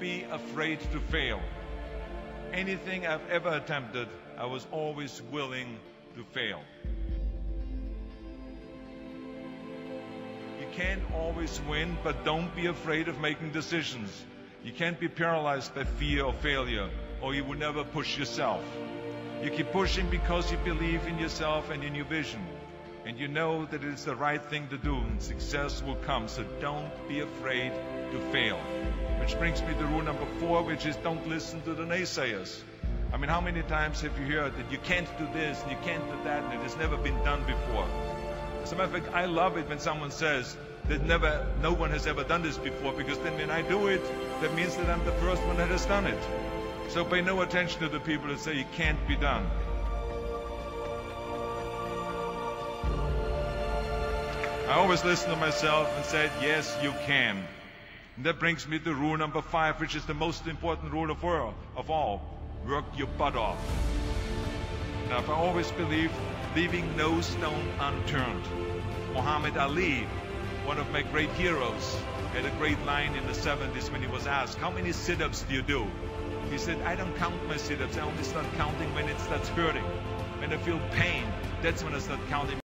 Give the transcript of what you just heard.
be afraid to fail. Anything I've ever attempted, I was always willing to fail. You can't always win, but don't be afraid of making decisions. You can't be paralyzed by fear of failure, or you will never push yourself. You keep pushing because you believe in yourself and in your vision. And you know that it is the right thing to do, and success will come. So don't be afraid to fail. Which brings me to rule number four, which is don't listen to the naysayers. I mean, how many times have you heard that you can't do this and you can't do that and it has never been done before? As a matter of fact, I love it when someone says that never, no one has ever done this before because then when I do it, that means that I'm the first one that has done it. So pay no attention to the people that say it can't be done. I always listen to myself and said, yes, you can. And that brings me to rule number five, which is the most important rule of all. Of all. Work your butt off. Now, if I always believed leaving no stone unturned. Muhammad Ali, one of my great heroes, had a great line in the 70s when he was asked, how many sit-ups do you do? He said, I don't count my sit-ups. I only start counting when it starts hurting. When I feel pain, that's when I start counting